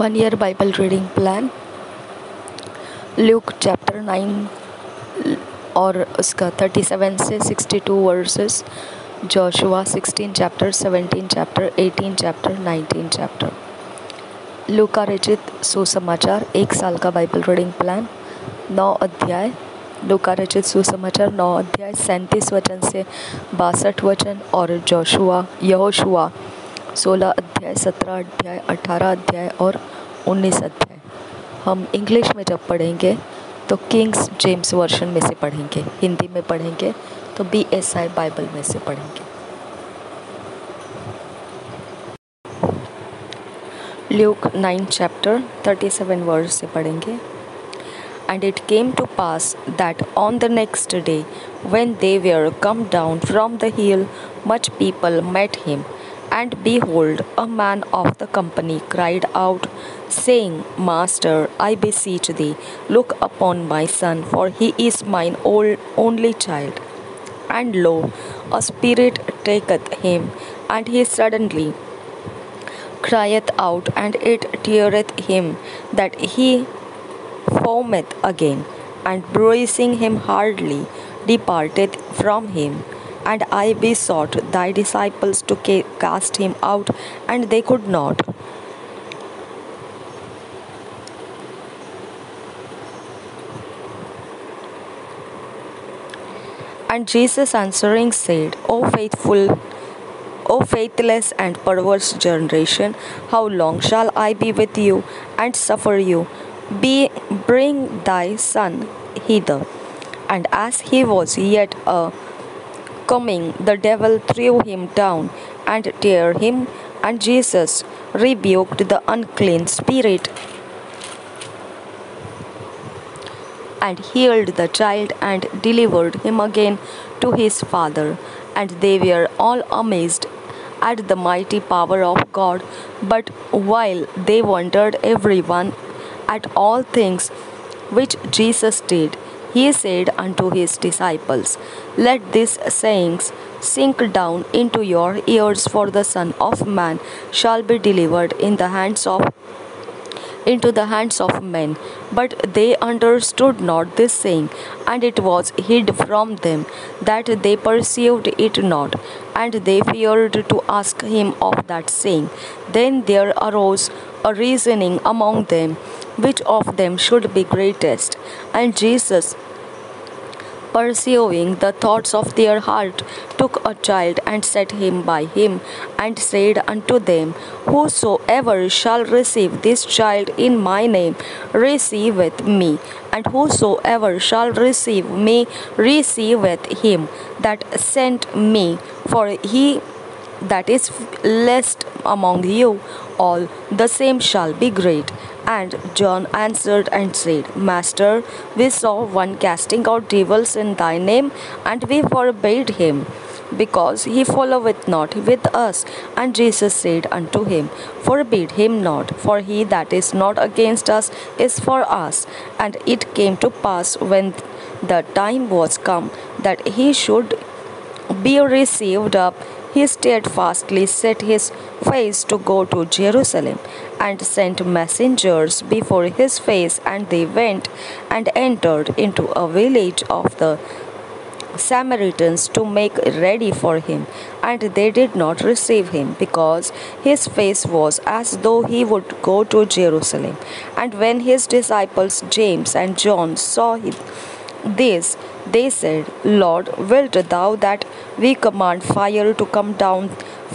One year Bible reading plan Luke chapter nine और उसका thirty seven से sixty two verses Joshua sixteen chapter seventeen chapter eighteen chapter nineteen chapter लूका रचित सुसमाचार, एक साल का बाइबल रीडिंग प्लान नौ अध्याय। लूका रचित सुसमाचार, नौ अध्याय, सैंतीस वचन से बासठ वचन, और जोशुआ यहोशुआ सोलह अध्याय सत्रह अध्याय अठारह अध्याय और उन्नीस अध्याय। हम इंग्लिश में जब पढ़ेंगे तो किंग्स जेम्स वर्शन में से पढ़ेंगे हिंदी में पढ़ेंगे तो बी एस आई बाइबल में से पढ़ेंगे। Luke nine chapter thirty seven word से पढ़ेंगे। And it came to pass that on the next day, when they were come down from the hill, much people met him. And behold, a man of the company cried out, saying, Master, I beseech thee, look upon my son, for he is mine old, only child. And lo, a spirit taketh him, and he suddenly crieth out, and it teareth him, that he foameth again, and bruising him hardly, departed from him. And I besought thy disciples to cast him out, and they could not. And Jesus answering said, O faithful, O faithless and perverse generation, how long shall I be with you and suffer you? Be, bring thy son hither. And as he was yet a coming, the devil threw him down and tear him, and Jesus rebuked the unclean spirit and healed the child and delivered him again to his father. And they were all amazed at the mighty power of God. But while they wondered everyone at all things which Jesus did, he said unto his disciples, Let these sayings sink down into your ears, for the Son of Man shall be delivered in the hands of into the hands of men. But they understood not this saying, and it was hid from them that they perceived it not, and they feared to ask him of that saying. Then there arose a reasoning among them, which of them should be greatest. And Jesus pursuing the thoughts of their heart, took a child and set him by him, and said unto them, Whosoever shall receive this child in my name receiveth me, and whosoever shall receive me receiveth him that sent me. For he that is least among you all, the same shall be great. And John answered and said, Master, we saw one casting out devils in thy name, and we forbade him, because he followeth not with us. And Jesus said unto him, Forbid him not, for he that is not against us is for us. And it came to pass when the time was come that he should be received up he steadfastly set his face to go to Jerusalem and sent messengers before his face, and they went and entered into a village of the Samaritans to make ready for him, and they did not receive him, because his face was as though he would go to Jerusalem. And when his disciples James and John saw him, this they said, Lord, wilt thou that we command fire to come down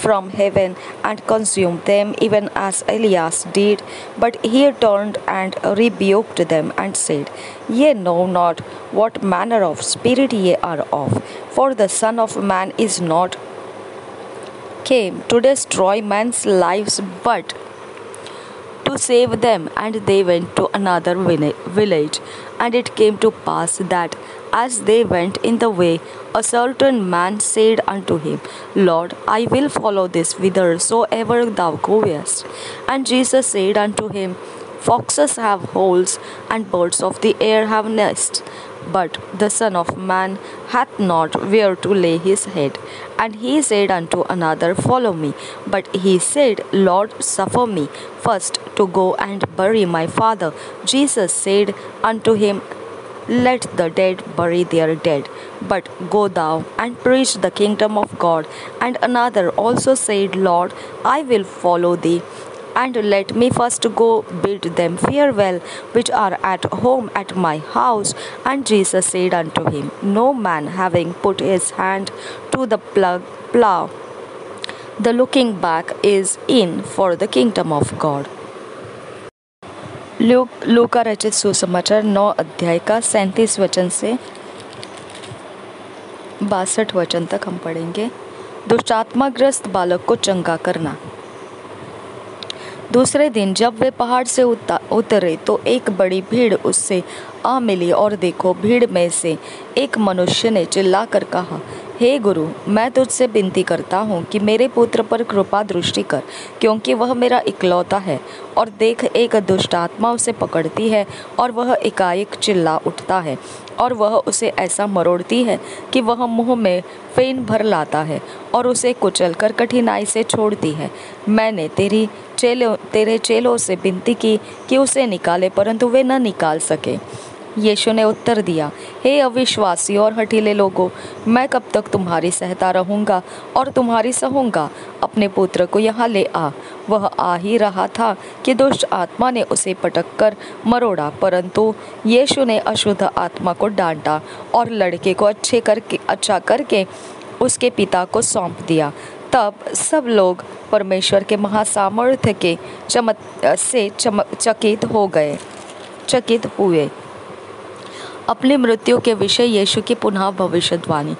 from heaven and consume them, even as Elias did? But he turned and rebuked them and said, Ye know not what manner of spirit ye are of, for the Son of Man is not came to destroy men's lives, but to save them. And they went to another village. And it came to pass that as they went in the way, a certain man said unto him, Lord, I will follow this whithersoever thou goest. And Jesus said unto him, Foxes have holes, and birds of the air have nests, But the Son of Man hath not where to lay his head. And he said unto another, Follow me. But he said, Lord, suffer me first to go and bury my father. Jesus said unto him, let the dead bury their dead, but go thou and preach the kingdom of God. And another also said, Lord, I will follow thee And let me first go bid them farewell, which are at home at my house. And Jesus said unto him, No man having put his hand to the plough, the looking back is in for the kingdom of God. लू लू का रचित सुसमाचार नौ अध्याय का सैंतीस वचन से बासठ वचन तक हम पढ़ेंगे दुष्टात्माग्रस्त बालक को चंगा करना दूसरे दिन जब वे पहाड़ से उतरे तो एक बड़ी भीड़ उससे आ मिली और देखो, भीड़ में से एक मनुष्य ने चिल्लाकर कहा, हे गुरु, मैं तुझसे विनती करता हूँ कि मेरे पुत्र पर कृपा दृष्टि कर, क्योंकि वह मेरा इकलौता है और देख, एक दुष्ट आत्मा उसे पकड़ती है और वह एकाएक चिल्ला उठता है। और वह उसे ऐसा मरोड़ती है कि वह मुँह में फेन भर लाता है और उसे कुचल कर कठिनाई से छोड़ती है। मैंने तेरी चेलों, तेरे चेलों से विनती की कि उसे निकाले, परंतु वे न निकाल सके। यीशु ने उत्तर दिया, हे अविश्वासी और हठीले लोगों, मैं कब तक तुम्हारी सहता रहूँगा और तुम्हारी सहूँगा? अपने पुत्र को यहाँ ले आ। वह आ ही रहा था कि दुष्ट आत्मा ने उसे पटक कर मरोड़ा, परंतु यीशु ने अशुद्ध आत्मा को डांटा और लड़के को अच्छे करके अच्छा करके उसके पिता को सौंप दिया। तब सब लोग परमेश्वर के महासामर्थ्य के चमक से चमक चकित हो गए, चकित हुए। अपनी मृत्यु के विषय यीशु की पुनः भविष्यवाणी।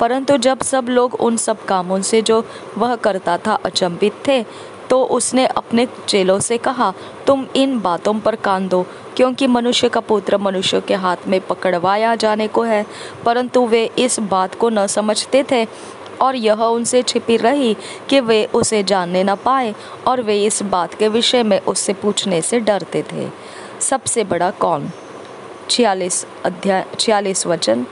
परंतु जब सब लोग उन सब कामों से जो वह करता था अचंभित थे तो उसने अपने चेलों से कहा, तुम इन बातों पर कान दो, क्योंकि मनुष्य का पुत्र मनुष्य के हाथ में पकड़वाया जाने को है, परंतु वे इस बात को न समझते थे, और यह उनसे छिपी रही कि वे उसे जानने न पाए, और वे इस बात के विषय में उससे पूछने से डरते थे। सबसे बड़ा कौन? छियालीस अध्याय, छियालीस वचन।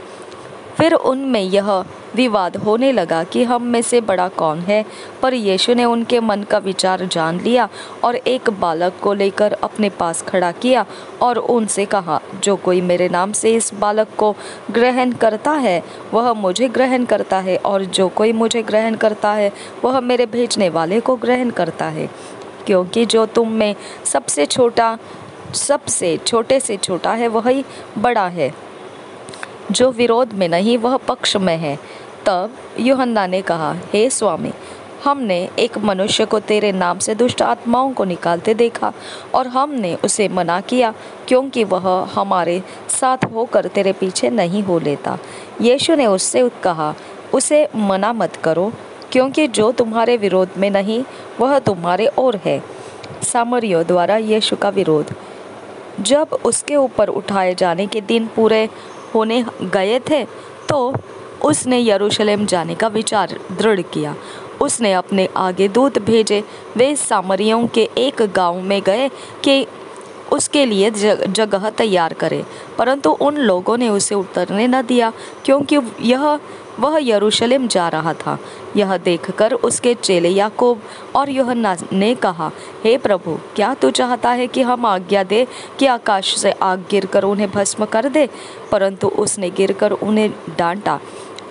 फिर उनमें यह विवाद होने लगा कि हम में से बड़ा कौन है। पर यीशु ने उनके मन का विचार जान लिया और एक बालक को लेकर अपने पास खड़ा किया और उनसे कहा, जो कोई मेरे नाम से इस बालक को ग्रहण करता है, वह मुझे ग्रहण करता है, और जो कोई मुझे ग्रहण करता है, वह मेरे भेजने वाले को ग्रहण करता है। क्योंकि जो तुम में सबसे छोटा सबसे छोटे से छोटा है, वही बड़ा है। जो विरोध में नहीं, वह पक्ष में है। तब युहन्ना ने कहा, हे स्वामी, हमने एक मनुष्य को तेरे नाम से दुष्ट आत्माओं को निकालते देखा, और हमने उसे मना किया, क्योंकि वह हमारे साथ होकर तेरे पीछे नहीं हो लेता। यीशु ने उससे कहा, उसे मना मत करो, क्योंकि जो तुम्हारे विरोध में नहीं, वह तुम्हारे और है। सामरियों द्वारा यीशु का विरोध। जब उसके ऊपर उठाए जाने के दिन पूरे होने गए थे तो उसने यरूशलेम जाने का विचार दृढ़ किया। उसने अपने आगे दूत भेजे। वे सामरियों के एक गाँव में गए कि उसके लिए जगह तैयार करे, परंतु उन लोगों ने उसे उतरने न दिया, क्योंकि यह वह यरूशलेम जा रहा था। यह देखकर उसके चेले याकूब और यूहन्ना ने कहा, हे प्रभु, क्या तू चाहता है कि हम आज्ञा दे कि आकाश से आग गिरकर उन्हें भस्म कर दे? परंतु उसने गिरकर उन्हें डांटा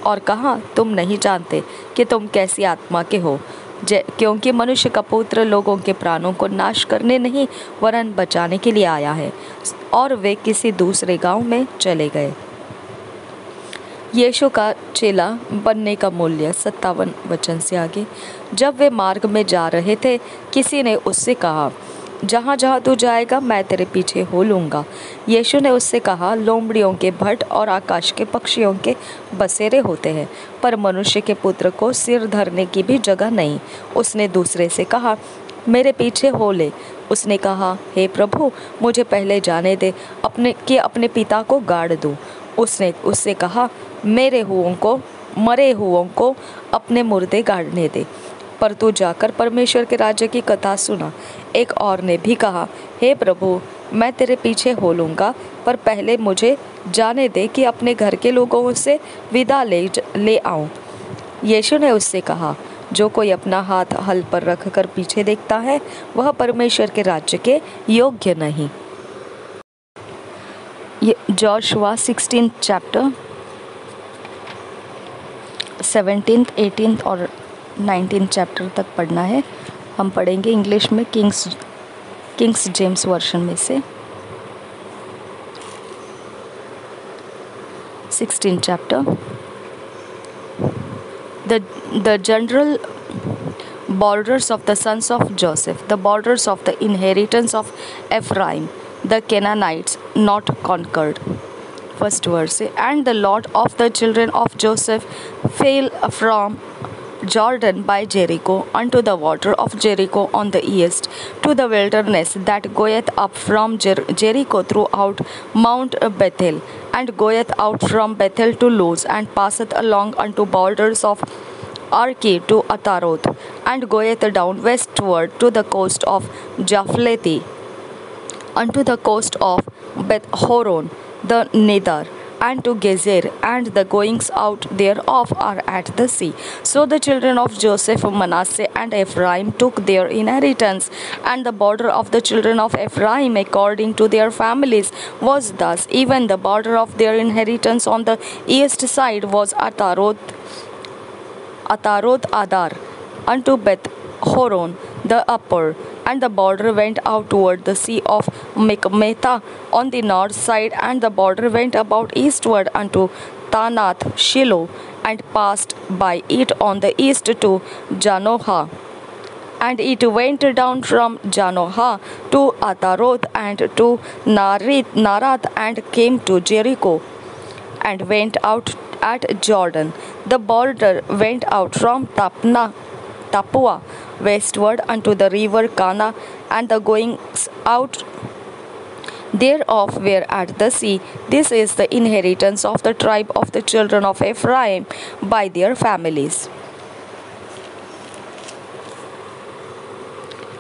और कहा, तुम नहीं जानते कि तुम कैसी आत्मा के हो क्योंकि मनुष्य का पुत्र लोगों के प्राणों को नाश करने नहीं, वरन बचाने के लिए आया है, और वे किसी दूसरे गाँव में चले गए। यीशु का चेला बनने का मूल्य सत्तावन वचन से आगे, जब वे मार्ग में जा रहे थे, किसी ने उससे कहा, जहाँ जहाँ तू जाएगा, मैं तेरे पीछे हो लूँगा। यीशु ने उससे कहा, लोमड़ियों के भट्ट और आकाश के पक्षियों के बसेरे होते हैं, पर मनुष्य के पुत्र को सिर धरने की भी जगह नहीं। उसने दूसरे से कहा, मेरे पीछे हो ले। उसने कहा, हे प्रभु, मुझे पहले जाने दे, अपने, कि अपने पिता को गाड़ दूँ। उसने, उससे कहा, मेरे हुओं को, मरे हुओं को अपने मुर्दे गाड़ने दे। पर तू जाकर परमेश्वर के राज्य की कथा सुना। एक और ने भी कहा, हे प्रभु, मैं तेरे पीछे हो लूँगा, पर पहले मुझे जाने दे कि अपने घर के लोगों से विदा ले ले आऊँ। यीशु ने उससे कहा, जो कोई अपना हाथ हल पर रखकर पीछे देखता है, वह परमेश्वर के राज्य के योग्य नहीं। ये Joshua sixteen chapter seventeen eighteen और नाइनटीन चैप्टर तक पढ़ना है। हम पढ़ेंगे इंग्लिश में किंग्स किंग्स जेम्स वर्शन में से। Sixteen chapter the the general borders of the sons of Joseph the borders of the inheritance of Ephraim the Canaanites not conquered. First verse, and the lot of the children of Joseph fell from Jordan by Jericho unto the water of Jericho on the east, to the wilderness that goeth up from Jer- Jericho throughout Mount Bethel, and goeth out from Bethel to Luz, and passeth along unto borders of Archi to Ataroth, and goeth down westward to the coast of Japhleti, unto the coast of Beth Horon, the Nether, and to Gezer, and the goings out thereof are at the sea. So the children of Joseph, Manasseh, and Ephraim took their inheritance, and the border of the children of Ephraim, according to their families, was thus. Even the border of their inheritance on the east side was Ataroth, Ataroth Adar, unto Beth Horon, the upper, and the border went out toward the sea of Michmethah on the north side, and the border went about eastward unto Taanath Shiloh, and passed by it on the east to Janoha. And it went down from Janoha to Ataroth and to Naarath and came to Jericho and went out at Jordan. The border went out from Tapna, Tappuah westward unto the river Kanah, and the goings out thereof were at the sea. This is the inheritance of the tribe of the children of Ephraim by their families.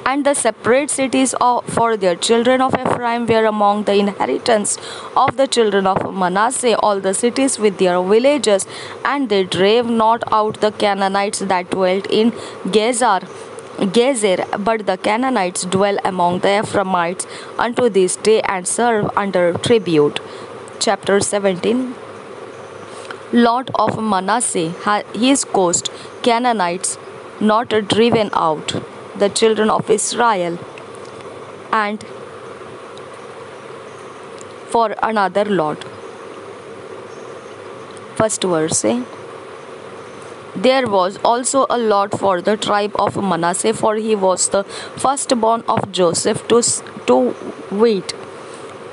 and the separate cities for their children of Ephraim were among the inheritance of the children of Manasseh, all the cities with their villages, and they drave not out the Canaanites that dwelt in Gezer. Gezer, but the Canaanites dwell among the Ephraimites unto this day and serve under tribute. Chapter 17 Lot of Manasseh, his coast, Canaanites, not driven out the children of Israel and for another lot. First verse eh? There was also a lot for the tribe of Manasseh, for he was the firstborn of Joseph to, to wait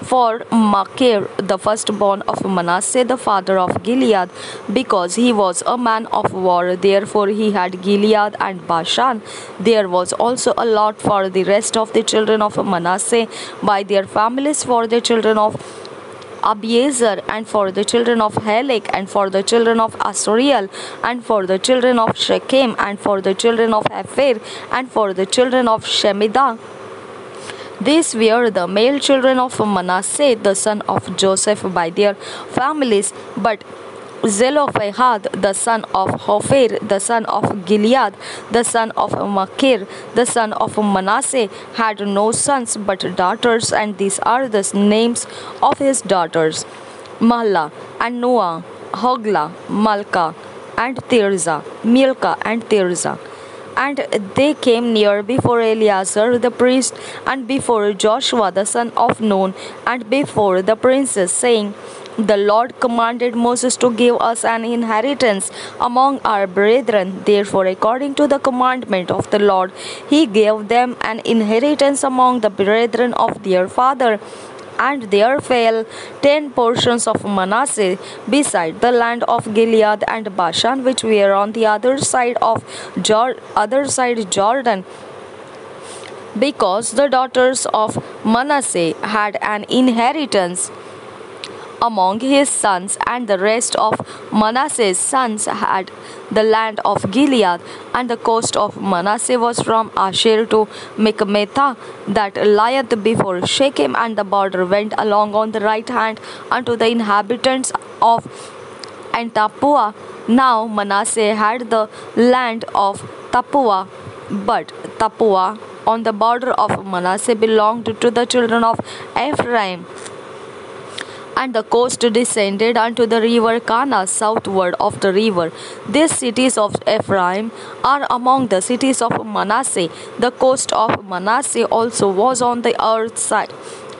for Machir, the firstborn of Manasseh, the father of Gilead, because he was a man of war. Therefore, he had Gilead and Bashan. There was also a lot for the rest of the children of Manasseh by their families, for the children of Abiezer, and for the children of Helek, and for the children of Asriel, and for the children of Shechem, and for the children of Hepher, and for the children of Shemidah these were the male children of Manasseh, the son of Joseph, by their families, but Zelophehad, the son of Hopher, the son of Gilead, the son of Machir, the son of Manasseh, had no sons but daughters, and these are the names of his daughters Mahlah and Noah, Hoglah, Malka, and Tirzah, Milcah and Tirzah. And they came near before Eleazar the priest, and before Joshua the son of Nun, and before the princes, saying, the Lord commanded Moses to give us an inheritance among our brethren. Therefore, according to the commandment of the Lord, he gave them an inheritance among the brethren of their father and there fell ten portions of Manasseh beside the land of Gilead and Bashan, which were on the other side of Jor- other side Jordan. Because the daughters of Manasseh had an inheritance among his sons, and the rest of Manasseh's sons had the land of Gilead, and the coast of Manasseh was from Asher to Michmethah, that lieth before Shechem, and the border went along on the right hand unto the inhabitants of and Tappuah. Now Manasseh had the land of Tappuah, but Tappuah on the border of Manasseh belonged to the children of Ephraim. And the coast descended unto the river Kanah southward of the river. These cities of Ephraim are among the cities of Manasseh. The coast of Manasseh also was on the earth side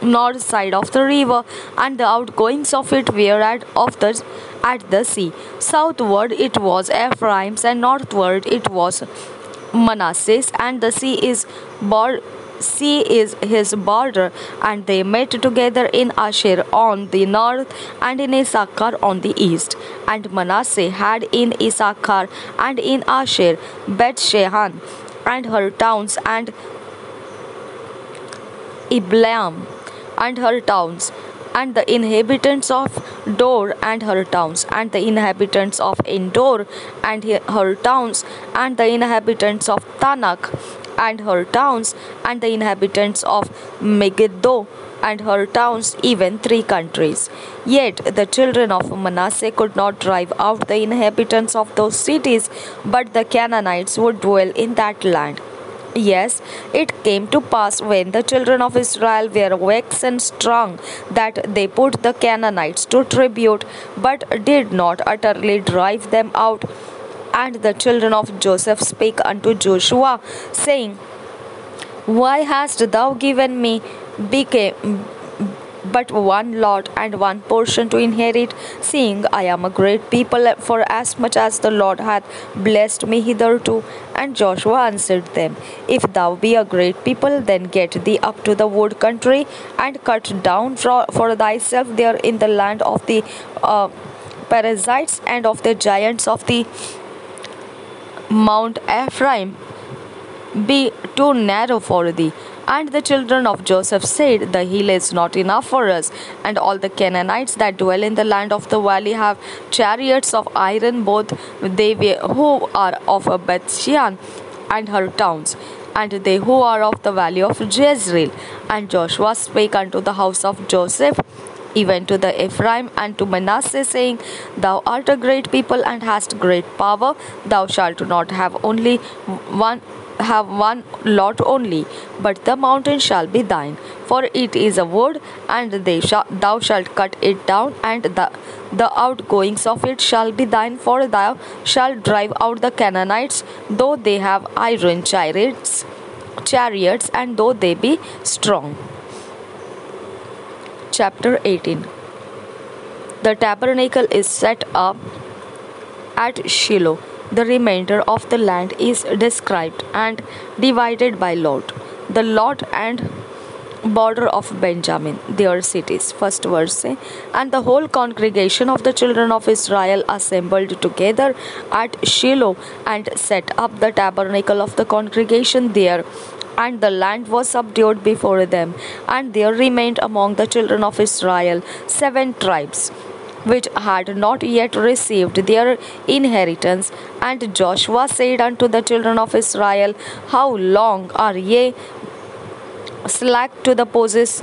north side of the river, and the outgoings of it were at of the at the sea. Southward it was Ephraim's, and northward it was Manasseh's, and the sea is bor- sea is his border, and they met together in Asher on the north and in Issachar on the east. And Manasseh had in Issachar and in Asher Bethshean and her towns and Ibleam and her towns, and the inhabitants of Dor and her towns, and the inhabitants of Endor and her towns, and the inhabitants of Tanak and her towns, and the inhabitants of Megiddo and her towns, even three countries. Yet the children of Manasseh could not drive out the inhabitants of those cities, but the Canaanites would dwell in that land. Yes, it came to pass when the children of Israel were waxen and strong that they put the Canaanites to tribute, but did not utterly drive them out. And the children of Joseph spake unto Joshua, saying, Why hast thou given me but one lot and one portion to inherit, seeing I am a great people, for as much as the Lord hath blessed me hitherto. And Joshua answered them, If thou be a great people, then get thee up to the wood country, and cut down for, thyself there in the land of the uh, Perizzites and of the giants of the Mount Ephraim. Be too narrow for thee and the children of Joseph said, The hill is not enough for us, and all the Canaanites that dwell in the land of the valley have chariots of iron, both they who are of Bethshean and her towns, and they who are of the valley of Jezreel. And Joshua spake unto the house of Joseph, even to the Ephraim and to Manasseh, saying, Thou art a great people and hast great power. Thou shalt not have only one have one lot only, but the mountain shall be thine, for it is a wood, and they shall, thou shalt cut it down, and the, the outgoings of it shall be thine, for thou shalt drive out the Canaanites, though they have iron chariots, chariots, and though they be strong. Chapter 18 The tabernacle is set up at Shiloh the remainder of the land is described and divided by lot. The lot and border of Benjamin, their cities. First verse And the whole congregation of the children of Israel assembled together at Shiloh and set up the tabernacle of the congregation there. And the land was subdued before them, and there remained among the children of Israel seven tribes which had not yet received their inheritance. And Joshua said unto the children of Israel, How long are ye slack to the possess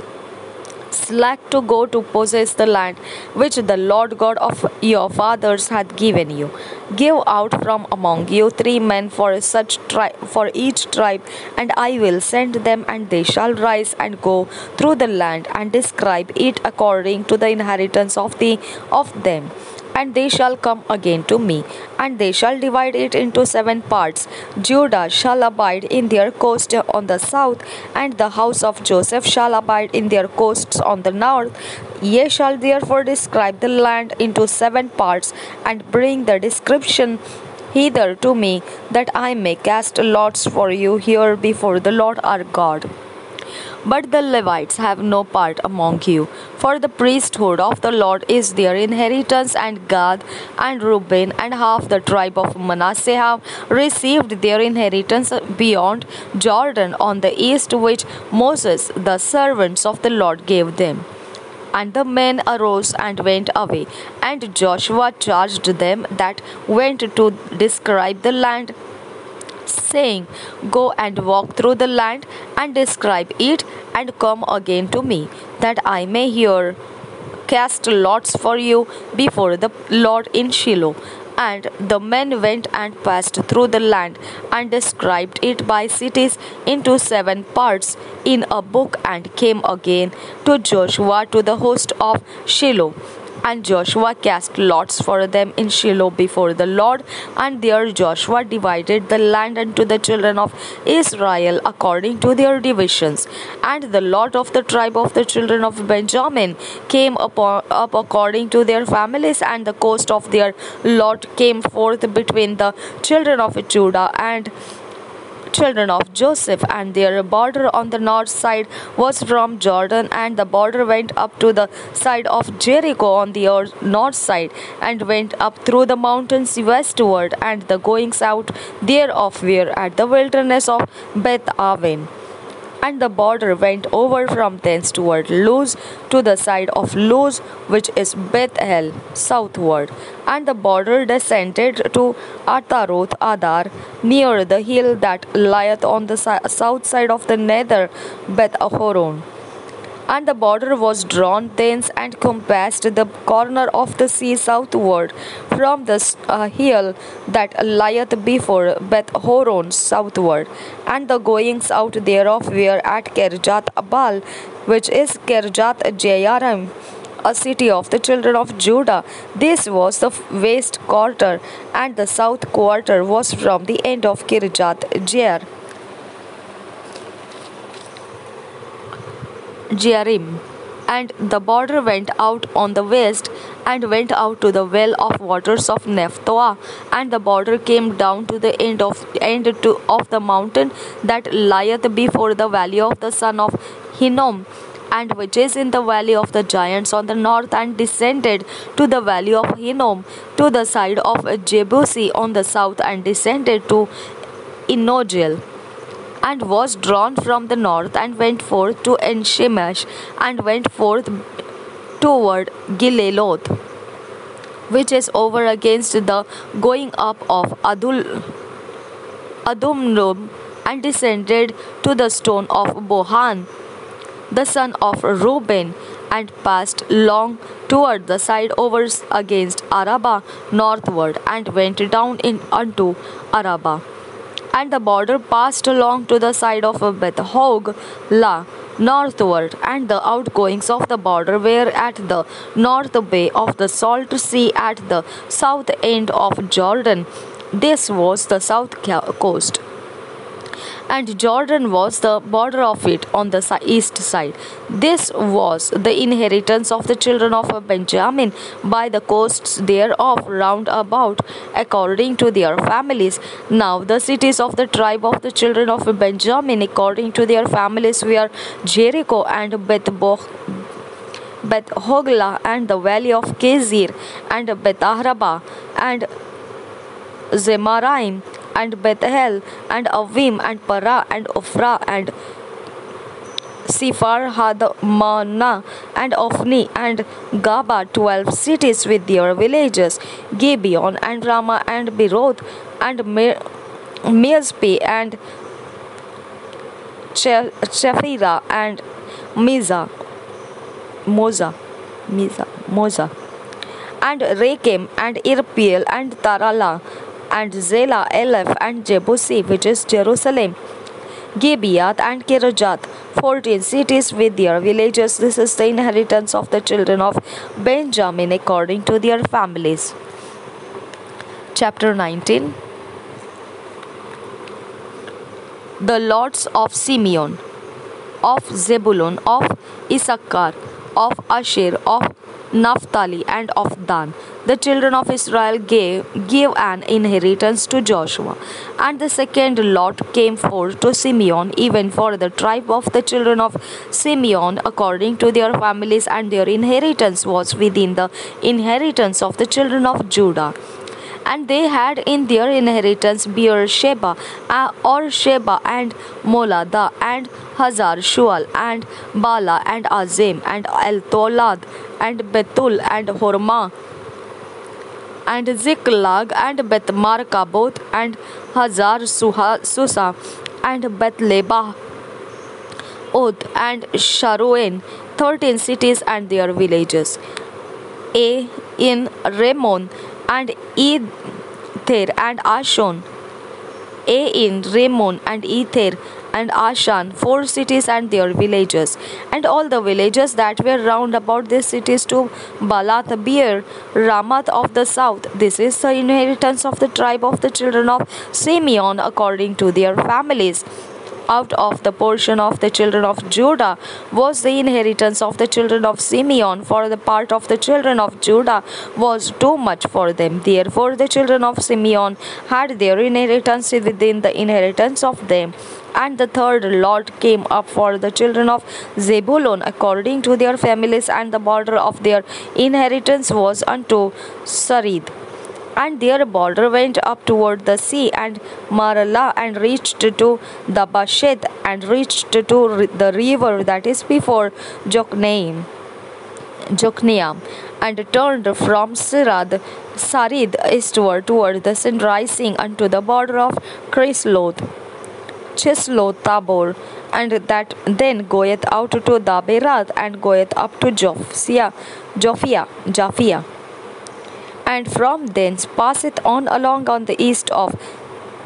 slack to go to possess the land which the Lord God of your fathers hath given you. Give out from among you three men for such tri- for each tribe, and I will send them, and they shall rise and go through the land and describe it according to the inheritance of the of them and they shall come again to me, and they shall divide it into seven parts. Judah shall abide in their coast on the south, and the house of Joseph shall abide in their coasts on the north. Ye shall therefore describe the land into seven parts, and bring the description hither to me, that I may cast lots for you here before the Lord our God. But the Levites have no part among you, for the priesthood of the Lord is their inheritance, and Gad and Reuben and half the tribe of Manasseh have received their inheritance beyond Jordan on the east, which Moses, the servants of the Lord, gave them. And the men arose and went away. And Joshua charged them that went to describe the land, saying, Go and walk through the land and describe it, and come again to me, that I may hear. Cast lots for you before the Lord in Shiloh. And the men went and passed through the land and described it by cities into seven parts in a book and came again to Joshua to the host of Shiloh. And Joshua cast lots for them in Shiloh before the Lord. And there Joshua divided the land unto the children of Israel according to their divisions. And the lot of the tribe of the children of Benjamin came upon, up according to their families, and the coast of their lot came forth between the children of Judah and children of Joseph, and their border on the north side was from Jordan, and the border went up to the side of Jericho on the north side, and went up through the mountains westward, and the goings out thereof were at the wilderness of Beth Aven and the border went over from thence toward Luz to the side of Luz, which is Bethel, southward. And the border descended to Ataroth Adar, near the hill that lieth on the south side of the nether Beth Horon and the border was drawn thence and compassed the corner of the sea southward from the uh, hill that lieth before Beth Horon southward, and the goings out thereof were at Kirjath Abal, which is Kirjath Jearim a city of the children of Judah. This was the west quarter, and the south quarter was from the end of Kirjath Jear. Jearim. And the border went out on the west and went out to the well of waters of Nephtoah, and the border came down to the end of end to, of the mountain that lieth before the valley of the son of Hinnom, and which is in the valley of the giants on the north, and descended to the valley of Hinnom to the side of Jebusi on the south, and descended to Enrogel and was drawn from the north and went forth to Enshemesh and went forth toward Geliloth, which is over against the going up of Adul, Adumnum, and descended to the stone of Bohan, the son of Reuben, and passed long toward the side over against Arabah northward, and went down in unto Arabah and the border passed along to the side of Beth La northward, and the outgoings of the border were at the north bay of the salt sea at the south end of Jordan. This was the south coast and Jordan was the border of it on the east side. This was the inheritance of the children of Benjamin by the coasts thereof round about, according to their families. Now the cities of the tribe of the children of Benjamin, according to their families, were Jericho and Beth Beth Hoglah and the valley of Kezir and Beth Arabah and Zemaraim and Bethel and Avim and Parah and Ophrah and Sifar Hadmana and Ophni and Gaba, twelve cities with their villages, Gibeon and Ramah and Beeroth and Mizpeh and Chephira and Miza, Moza, Miza, Moza, and Rekem and Irpeel and Taralah and Zelah, Eleph, and Jebusi, which is Jerusalem. Gibeath and Kirjath, 14 cities with their villages. This is the inheritance of the children of Benjamin according to their families. Chapter 19 The Lords of Simeon, of Zebulun, of Issachar, of Asher, of Naphtali, and of Dan the children of Israel gave, gave an inheritance to Joshua. And the second lot came forth to Simeon, even for the tribe of the children of Simeon, according to their families, and their inheritance was within the inheritance of the children of Judah. And they had in their inheritance Beersheba, uh, or Sheba, and Moladah, and Hazar Shual, and Balah, and Azim, and Eltolad, and Bethul, and Hormah, and Ziklag, and Beth Marcaboth, and Hazar Suha, Susa, and Beth Lebah, Oth, and Sharuin, thirteen cities and their villages. A in Ramon, and Ether and Ashon. A in Ramon and Ether and Ashan, four cities and their villages, and all the villages that were round about these cities to Balath Beer, Ramath of the south. This is the inheritance of the tribe of the children of Simeon according to their families out of the portion of the children of Judah was the inheritance of the children of Simeon, for the part of the children of Judah was too much for them. Therefore, the children of Simeon had their inheritance within the inheritance of them. And the third lot came up for the children of Zebulun according to their families, and the border of their inheritance was unto Sarid and their border went up toward the sea and Maralah and reached to the Bashet and reached to the river that is before Jokneam. Jokneam and turned from Sirad, Sarid eastward toward the sun rising unto the border of Chisloth, Chisloth Tabor, and that then goeth out to Daberath and goeth up to Jophia, Jophia, Japhia and from thence passeth on along on the east of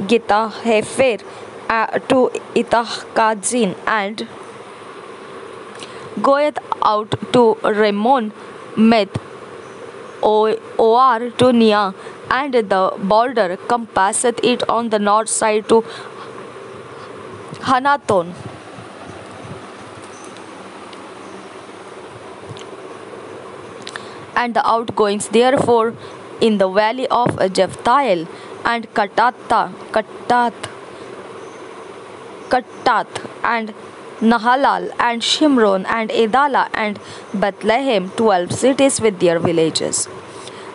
Gittahhepher uh, to Ittahkazin and goeth out to Ramon Meth Oar to Nia and the border compasseth it on the north side to Hannathon and the outgoings therefore in the valley of Jiphthahel and Katatta, Katat, Katat and Nahallal and Shimron and Edala and Bethlehem, twelve cities with their villages.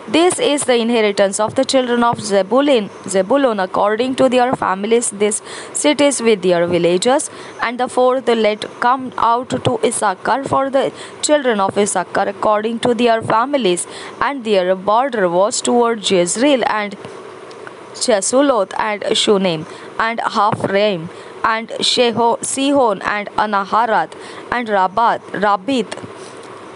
This is the inheritance of the children of Zebulun, Zebulun according to their families, these cities with their villages, and the fourth let come out to Issachar for the children of Issachar according to their families, and their border was toward Jezreel and Chesuloth and Shunem and Haphraim and Sheho, Sihon and Anaharath and Rabat, Rabith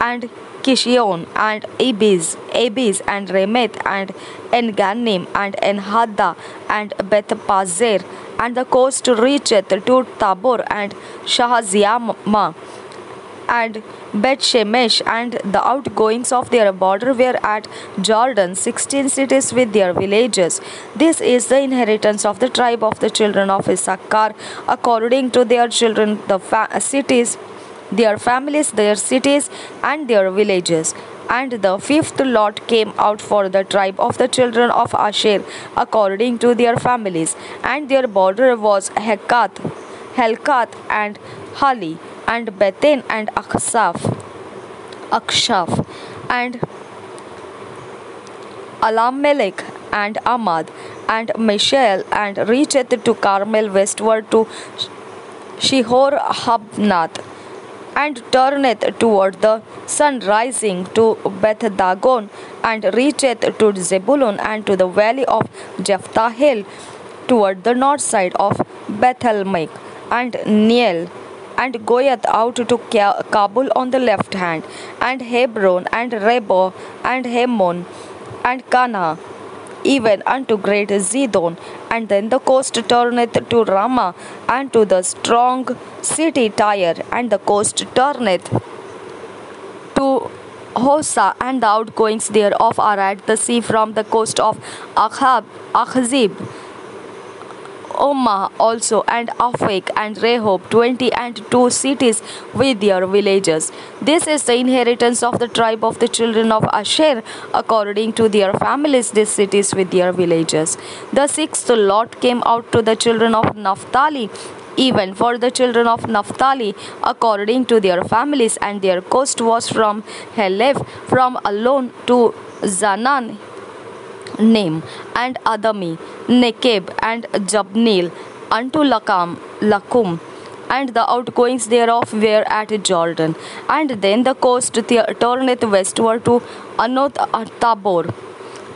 and Kishion and Abis, Abis and Remeth and Enganim and Enhaddah and Bethpazer and the coast to reacheth to Tabor and Shahaziyama and Beth Shemesh and the outgoings of their border were at Jordan, sixteen cities with their villages. This is the inheritance of the tribe of the children of Issachar, according to their children, the cities their families, their cities, and their villages. And the fifth lot came out for the tribe of the children of Asher, according to their families, and their border was Hekath, Helkath, and Hali, and Beten, and Aksaf, Akshaf, and Alammelech, and Amad, and Mishael, and reacheth to Carmel westward to Shihor Habnath and turneth toward the sun rising to Beth Dagon, and reacheth to Zebulun and to the valley of Jephthah hill toward the north side of Bethelmech and Neiel and goeth out to Cabul on the left hand, and Hebron, and Rebo, and Hemon, and Kanah, even unto great Zidon, and then the coast turneth to Ramah and to the strong city Tyre, and the coast turneth to Hosah, and the outgoings thereof are at the sea from the coast of Achab, Achzib Omah also, and Aphek and Rehob, twenty and two cities with their villages. This is the inheritance of the tribe of the children of Asher, according to their families, these cities with their villages. The sixth lot came out to the children of Naphtali, even for the children of Naphtali, according to their families, and their coast was from Heleph, from Allon to Zanan, name, and Adami, Nekeb, and Jabneel, unto Lakam, Lakum, and the outgoings thereof were at Jordan. And then the coast turneth westward to Anoth Tabor,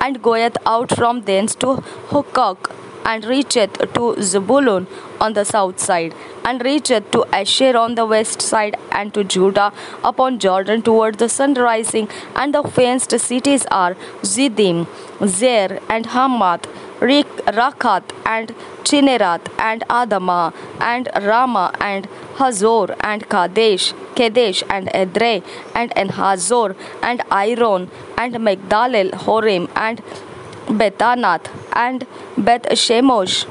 and goeth out from thence to Hukok, and reacheth to Zebulun on the south side, and reacheth to Asher on the west side, and to Judah upon Jordan toward the sun rising. And the fenced cities are Ziddim, Zer, and Hamath, Rakkath, and Chinnereth, and Adamah, and Ramah, and Hazor, and Kadesh, Kadesh, and Edrei, and Enhazor, and Iron, and Migdalel, Horim, and Bethanath, and Beth Shemesh.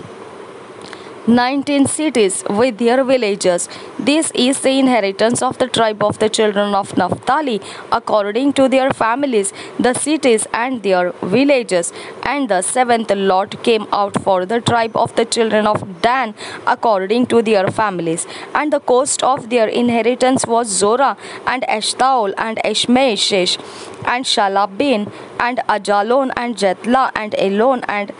19 cities with their villages. This is the inheritance of the tribe of the children of Naphtali, according to their families, the cities and their villages. And the seventh lot came out for the tribe of the children of Dan, according to their families. And the coast of their inheritance was Zorah, and Eshtaol, and Eshmeshesh, and Shaalabbin, and Ajalon, and Jethlah, and Elon, and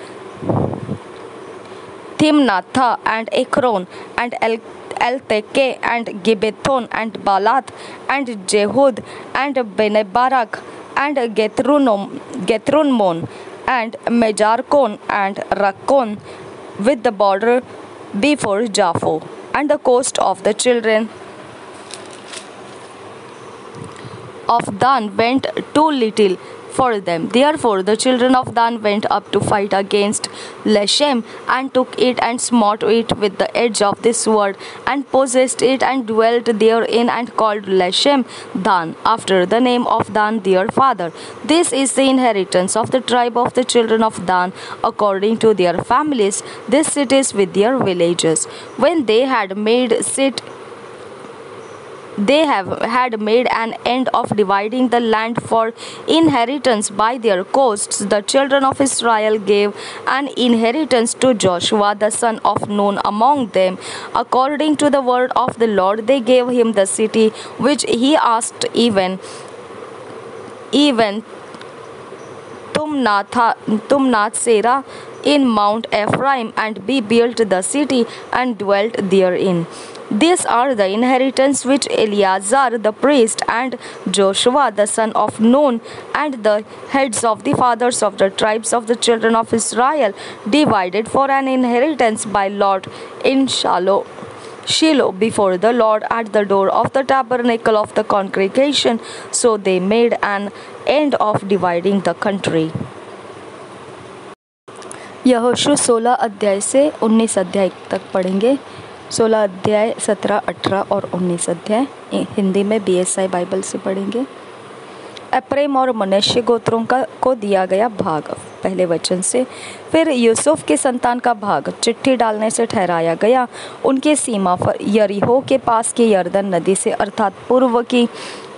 Thimnathah and Ekron and El Eltekeh and Gibbethon and Baalath and Jehud and Beneberak and Gethrummon and Mejarkon and Rakkon with the border before Japho and the coast of the children of Dan went too little for them. Therefore, the children of Dan went up to fight against Leshem and took it and smote it with the edge of the sword and possessed it and dwelt therein and called Leshem Dan after the name of Dan their father. This is the inheritance of the tribe of the children of Dan according to their families, these cities with their villages. When they had made sit they have had made an end of dividing the land for inheritance by their coasts. The children of Israel gave an inheritance to Joshua the son of Nun among them. According to the word of the Lord, they gave him the city which he asked even even Tumnath, Serah in Mount Ephraim and be built the city and dwelt therein. These are the inheritance which Eleazar the priest and Joshua the son of Nun and the heads of the fathers of the tribes of the children of Israel divided for an inheritance by lot in Shiloh. Shiloh before the Lord at the door of the tabernacle of the congregation. So they made an end of dividing the country. यहोशू 16 अध्याय से 19 अध्याय तक पढ़ेंगे सोलह अध्याय, सत्रह, अठारह और उन्नीस अध्याय। हिंदी में बीएसआई बाइबल से पढ़ेंगे। अप्रेम और मनुष्य गोत्रों का, को दिया गया भाग, पहले वचन से। फिर यूसुफ के संतान का भाग, चिट्ठी डालने से ठहराया गया। उनके सीमा पर यरीहो के पास के यर्दन नदी से, अर्थात पूर्व की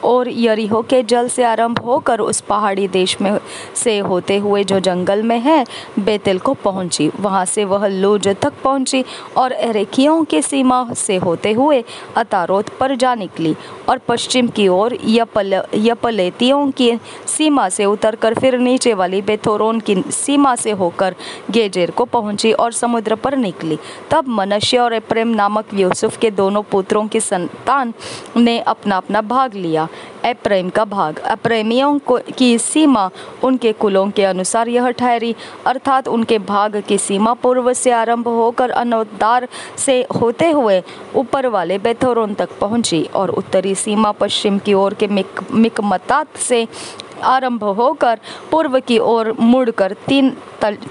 और यरीहो के जल से आरंभ होकर उस पहाड़ी देश में से होते हुए जो जंगल में है, बेतल को पहुँची। वहाँ से वह लूज तक पहुँची और एरेकियों के सीमा से होते हुए अतारोत पर जा निकली और पश्चिम की ओर यपल, यपलेतियों की सीमा से उतरकर फिर नीचे वाली बेथोरोन की सीमा से होकर गेजेर को पहुँची और समुद्र पर निकली। तब मनुष्य और प्रेम नामक यूसुफ के दोनों पुत्रों की संतान ने अपना अपना भाग लिया। अप्रेम का भाग। अप्रेमियों को की सीमा उनके कुलों के अनुसार यह ठहरी, अर्थात उनके भाग की सीमा पूर्व से आरंभ होकर अनोदार से होते हुए ऊपर वाले बेथोरों तक पहुँची और उत्तरी सीमा पश्चिम की ओर के मिक मिकमतात से आरंभ होकर पूर्व की ओर मुड़कर तीन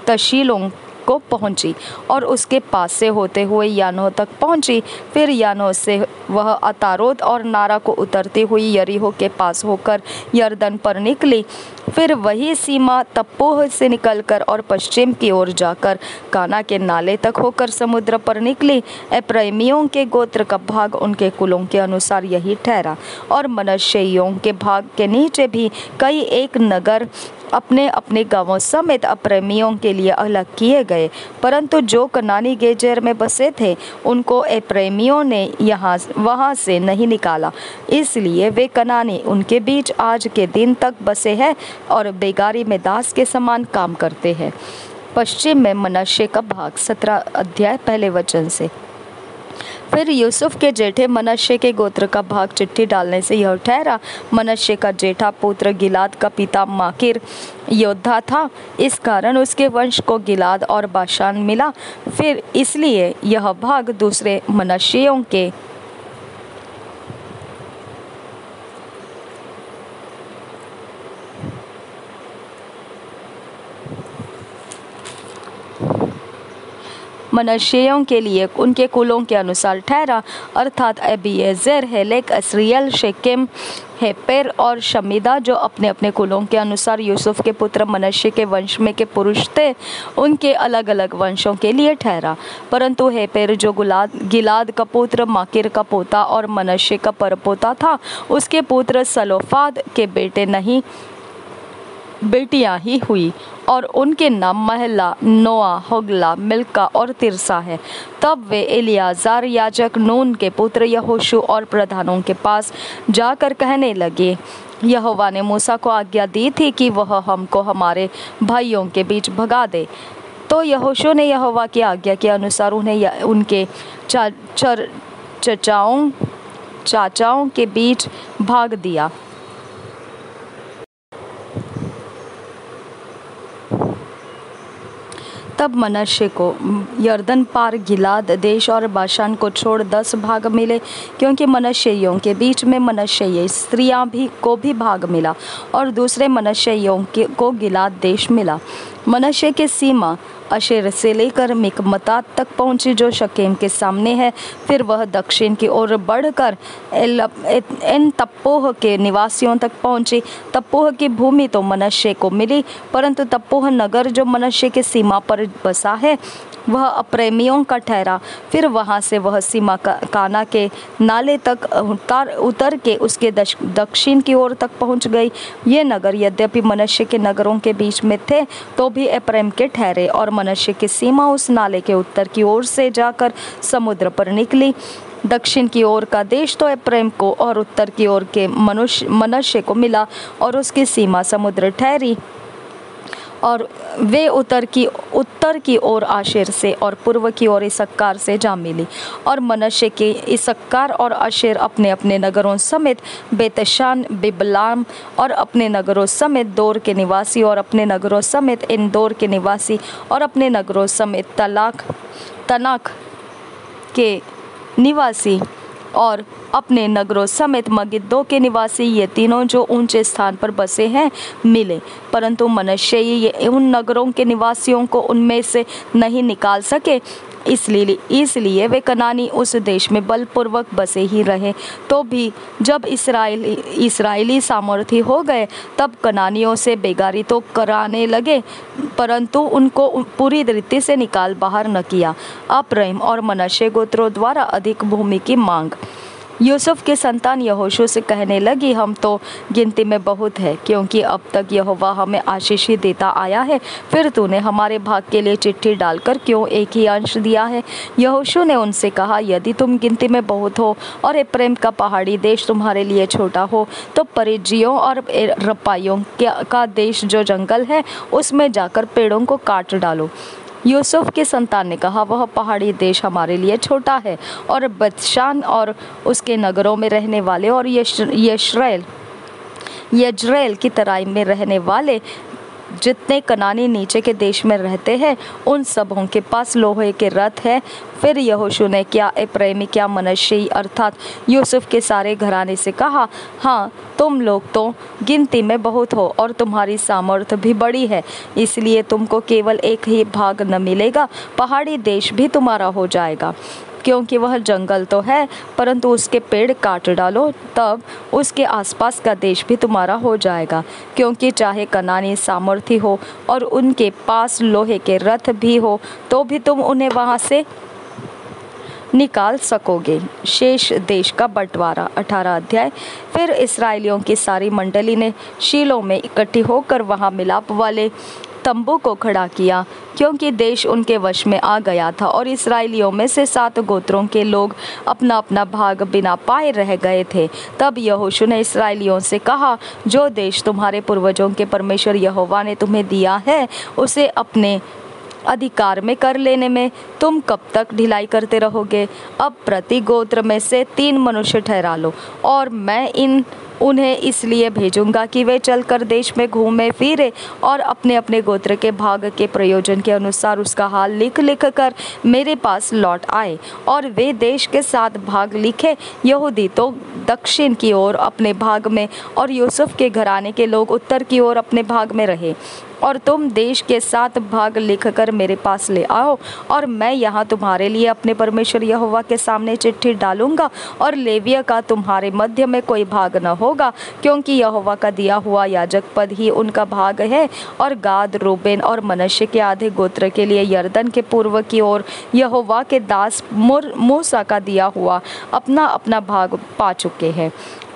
तशीलों को पहुँची और उसके पास से होते हुए यानो तक पहुँची। फिर यानो से वह अतारोत और नारा को उतरती हुई यरीहो के पास होकर यर्दन पर निकली। फिर वही सीमा तप्पोह से निकलकर और पश्चिम की ओर जाकर काना के नाले तक होकर समुद्र पर निकली। एप्रेमियों के गोत्र का भाग उनके कुलों के अनुसार यही ठहरा और मनुष्यों के भाग के नीचे भी कई एक नगर अपने अपने गाँवों समेत अप्रेमियों के लिए अलग किए गए। परंतु जो कनानी गेजर में बसे थे, उनको अप्रेमियों ने यहाँ वहाँ से नहीं निकाला। इसलिए वे कनानी उनके बीच आज के दिन तक बसे हैं और बेगारी में दास के समान काम करते हैं। पश्चिम में मनश्य का भाग, सत्रह अध्याय, पहले वचन से। फिर यूसुफ के जेठे मनश्य के गोत्र का भाग चिट्ठी डालने से यह ठहरा। मनश्य का जेठा पुत्र गिलाद का पिता माकिर योद्धा था। इस कारण उसके वंश को गिलाद और बाशान मिला। फिर इसलिए यह भाग दूसरे मनश्यों के मनश्यों के लिए उनके कुलों के अनुसार ठहरा, अर्थात Abiezer Helek Asriel, Shechem Hepher और शमीदा, जो अपने अपने कुलों के अनुसार यूसुफ के पुत्र मनश्य के वंश में के पुरुष थे, उनके अलग अलग वंशों के लिए ठहरा। परंतु हेपेर जो गुलाद, गिलाद का पुत्र, माकिर का पोता और मनश्य का परपोता था, उसके पुत्र सलोफाद के बेटे नहीं बेटियाँ ही हुई और उनके नाम महला नोआ होगला मिल्का और तिरसा है। तब वे एलियाजार याजक नून के पुत्र यहोशु और प्रधानों के पास जाकर कहने लगे यहोवा ने मूसा को आज्ञा दी थी कि वह हमको हमारे भाइयों के बीच भगा दे। तो यहोशु ने यहोवा की आज्ञा के अनुसार उन्हें उनके चा, चर चचाओं चाचाओं के बीच भाग दिया। तब मनुष्य को यर्दन पार गिलाद देश और बाशान को छोड़ दस भाग मिले, क्योंकि मनुष्यों के बीच में मनुष्य स्त्रियाँ भी को भी भाग मिला और दूसरे मनुष्यों के को गिलाद देश मिला। मनश्य के सीमा अशेर से लेकर मिकमतात तक पहुँची जो शकेम के सामने है। फिर वह दक्षिण की ओर बढ़कर इन तप्पोह के निवासियों तक पहुँची। तप्पोह की भूमि तो मनुष्य को मिली परंतु तप्पोह नगर जो मनुष्य के सीमा पर बसा है वह अप्रेमियों का ठहरा। फिर वहाँ से वह सीमा का, काना के नाले तक उतर उतर के उसके दक्षिण की ओर तक पहुँच गई। ये नगर यद्यपि मनुष्य के नगरों के बीच में थे तो भी अप्रेम के ठहरे और मनुष्य की सीमा उस नाले के उत्तर की ओर से जाकर समुद्र पर निकली। दक्षिण की ओर का देश तो अप्रेम को और उत्तर की ओर के मनुष्य मनुष्य को मिला और उसकी सीमा समुद्र ठहरी। और वे उत्तर की उत्तर की ओर आशिर से और पूर्व की ओर इसक्कार से जा मिली। और मनुष्य के इसक्कार और आशिर अपने अपने नगरों समेत बेतशान, बिबलाम और अपने नगरों समेत दौर के निवासी और अपने नगरों समेत इंदौर के निवासी और अपने नगरों समेत तलाक, तनाक के निवासी और अपने नगरों समेत मगिद्दों के निवासी ये तीनों जो ऊँचे स्थान पर बसे हैं, मिले। परंतु मनुष्य ये उन नगरों के निवासियों को उनमें से नहीं निकाल सके। इसलिए इसलिए वे कनानी उस देश में बलपूर्वक बसे ही रहे। तो भी जब इसराइली इसराइली सामर्थ्य हो गए, तब कनानियों से बेगारी तो कराने लगे, परंतु उनको पूरी रीति से निकाल बाहर न किया। अप्रेम और मनुष्य गोत्रों द्वारा अधिक भूमि की मांग यूसुफ की संतान यहोशू से कहने लगी, हम तो गिनती में बहुत है, क्योंकि अब तक यहोवा हमें आशीष ही देता आया है। फिर तूने हमारे भाग के लिए चिट्ठी डालकर क्यों एक ही अंश दिया है? यहोशू ने उनसे कहा, यदि तुम गिनती में बहुत हो और प्रेम का पहाड़ी देश तुम्हारे लिए छोटा हो तो परिजियों और रपाइयों का देश जो जंगल है, उसमें जाकर पेड़ों को काट डालो। यूसुफ के संतान ने कहा, वह पहाड़ी देश हमारे लिए छोटा है और बदशान और उसके नगरों में रहने वाले और यशरेल यजरेल की तराई में रहने वाले जितने कनानी नीचे के देश में रहते हैं, उन सबों के पास लोहे के रथ है। फिर यहोशू ने क्या ए प्रेमी, क्या मनुष्य अर्थात यूसुफ के सारे घराने से कहा हाँ तुम लोग तो गिनती में बहुत हो और तुम्हारी सामर्थ्य भी बड़ी है। इसलिए तुमको केवल एक ही भाग न मिलेगा, पहाड़ी देश भी तुम्हारा हो जाएगा। क्योंकि वह जंगल तो है, परंतु उसके पेड़ काट डालो, तब उसके आसपास का देश भी तुम्हारा हो जाएगा। क्योंकि चाहे कनानी सामर्थ्य हो और उनके पास लोहे के रथ भी हो तो भी तुम उन्हें वहाँ से निकाल सकोगे। शेष देश का बंटवारा, अठारह अध्याय। फिर इसराइलियों की सारी मंडली ने शीलों में इकट्ठी होकर वहाँ मिलाप वाले तंबू को खड़ा किया, क्योंकि देश उनके वश में आ गया था और इसराइलियों में से सात गोत्रों के लोग अपना अपना भाग बिना पाए रह गए थे। तब यहोशू ने इसराइलियों से कहा, जो देश तुम्हारे पूर्वजों के परमेश्वर यहोवा ने तुम्हें दिया है, उसे अपने अधिकार में कर लेने में तुम कब तक ढिलाई करते रहोगे? अब प्रति गोत्र में से तीन मनुष्य ठहरा लो और मैं इन उन्हें इसलिए भेजूँगा कि वे चलकर देश में घूमे, फिरे और अपने अपने गोत्र के भाग के प्रयोजन के अनुसार उसका हाल लिख लिख कर मेरे पास लौट आए और वे देश के साथ भाग लिखे। यहूदी तो दक्षिण की ओर अपने भाग में और यूसुफ के घराने के लोग उत्तर की ओर अपने भाग में रहे। और तुम देश के साथ भाग लिखकर मेरे पास ले आओ और मैं यहाँ तुम्हारे लिए अपने परमेश्वर यहोवा के सामने चिट्ठी डालूँगा और लेविया का तुम्हारे मध्य में कोई भाग न होगा, क्योंकि यहोवा का दिया हुआ याजक पद ही उनका भाग है। और गाद, रूबेन और मनुष्य के आधे गोत्र के लिए यर्दन के पूर्व की ओर यहोवा के दास मूसा का दिया हुआ अपना अपना भाग पा चुके हैं।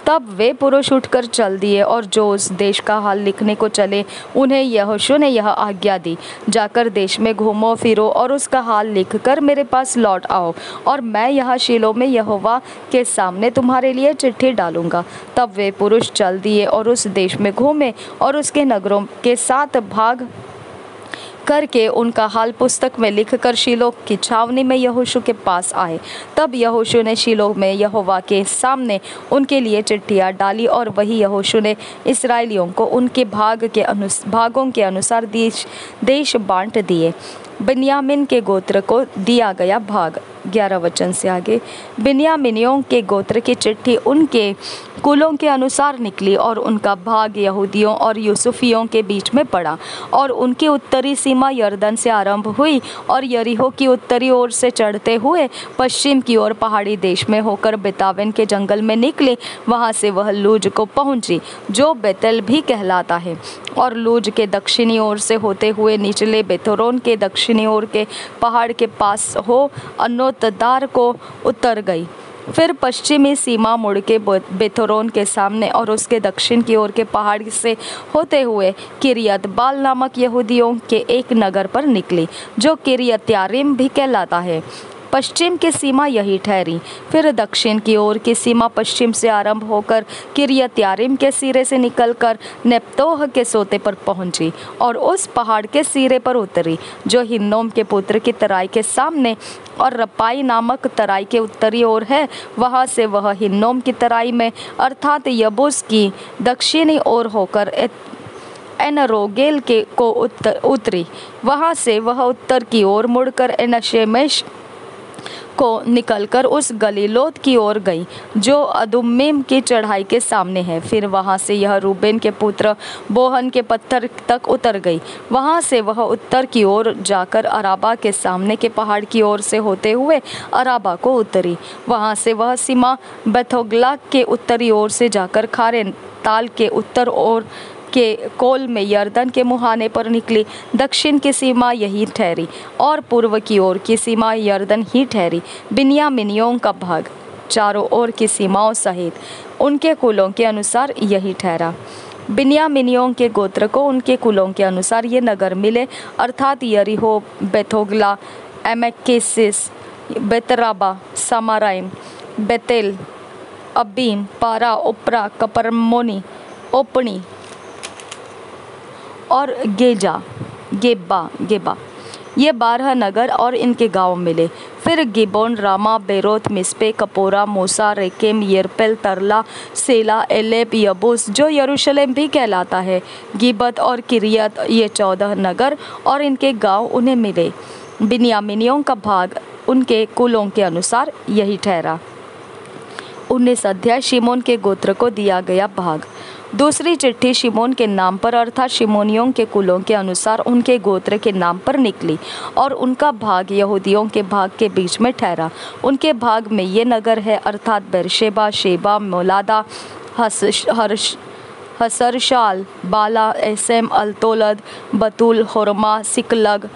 तब वे पुरुष उठकर चल दिए और जो उस देश का हाल लिखने को चले, उन्हें यहोशू ने यह आज्ञा दी, जाकर देश में घूमो, फिरो और उसका हाल लिखकर मेरे पास लौट आओ और मैं यहाँ शिलो में यहोवा के सामने तुम्हारे लिए चिट्ठी डालूँगा। तब वे पुरुष चल दिए और उस देश में घूमे और उसके नगरों के साथ भाग करके उनका हाल पुस्तक में लिखकर शिलो की छावनी में यहोशू के पास आए। तब यहोशू ने शिलो में यहोवा के सामने उनके लिए चिट्ठियाँ डाली और वही यहोशू ने इसराइलियों को उनके भाग के अनुस, भागों के अनुसार देश देश बांट दिए। बिन्यामिन के गोत्र को दिया गया भाग। ग्यारह वचन से आगे, बिन्यामिनियों के गोत्र की चिट्ठी उनके कुलों के अनुसार निकली और उनका भाग यहूदियों और यूसुफियों के बीच में पड़ा और उनकी उत्तरी सीमा यर्दन से आरंभ हुई और यरीहो की उत्तरी ओर से चढ़ते हुए पश्चिम की ओर पहाड़ी देश में होकर बेतावन के जंगल में निकली। वहाँ से वह लूज को पहुँची, जो बेतल भी कहलाता है। और लूज के दक्षिणी ओर से होते हुए निचले बेथोरोन के दक्षिणी ओर के पहाड़ के पास हो अनोतदार को उतर गई। फिर पश्चिमी सीमा मुड़ के बेथोरोन के सामने और उसके दक्षिण की ओर के पहाड़ से होते हुए किरियत बाल नामक यहूदियों के एक नगर पर निकली, जो किरियत यारिम भी कहलाता है। पश्चिम की सीमा यही ठहरी। फिर दक्षिण की ओर की सीमा पश्चिम से आरंभ होकर किरियत यारिम के सिरे से निकलकर नेप्तोह के सोते पर पहुँची और उस पहाड़ के सिरे पर उतरी, जो हिन्नोम के पुत्र की तराई के सामने और रपाई नामक तराई के उत्तरी ओर है। वहाँ से वह हिन्नोम की तराई में, अर्थात यबूस की दक्षिणी ओर होकर एनरोगेल के को उत्तर उतरी। वहाँ से वह उत्तर की ओर मुड़कर एनशेमेश को निकलकर उस गलीलोत की ओर गई, जो अदुम्मीम की चढ़ाई के सामने है। फिर वहाँ से यह रूबेन के पुत्र बोहन के पत्थर तक उतर गई। वहाँ से वह उत्तर की ओर जाकर अराबा के सामने के पहाड़ की ओर से होते हुए अराबा को उतरी। वहाँ से वह सीमा बेथोगला के उत्तरी ओर से जाकर खारे ताल के उत्तर ओर के कोल में यर्दन के मुहाने पर निकली। दक्षिण की सीमा यही ठहरी और पूर्व की ओर की सीमा यर्दन ही ठहरी। बिनियामिनियों का भाग, चारों ओर की सीमाओं सहित उनके कुलों के अनुसार यही ठहरा। बिनियामिनियों के गोत्र को उनके कुलों के अनुसार ये नगर मिले। अर्थात यरीहो, बेथोगला, एमेकेसिस, बेतराबा, समाराइम, बेतेल, अबीम, पारा, ओपरा, कपरमोनी ओपनी और गेजा, गेब्बा गेबा ये बारह नगर और इनके गाँव मिले। फिर गिबोन, रामा, बेरोत, मिसपे, कपोरा, मोसा, रेकेम, यरपेल, तरला, सेला, एलेप, यबूस, जो यरूशलेम भी कहलाता है। गिबत और किरियत, ये चौदह नगर और इनके गाँव उन्हें मिले। बिनियामिनियों का भाग उनके कुलों के अनुसार यही ठहरा। उन्नीस अध्याय, शिमोन के गोत्र को दिया गया भाग। दूसरी चिट्ठी शिमोन के नाम पर अर्थात शिमोनियों के कुलों के अनुसार उनके गोत्र के नाम पर निकली और उनका भाग यहूदियों के भाग के बीच में ठहरा। उनके भाग में ये नगर है, अर्थात बेरशेबा, शेबा, मोलादा, हस, हर्ष, Hazarshual, Balah Azem Eltolad, Bethul, Hormah, Ziklag,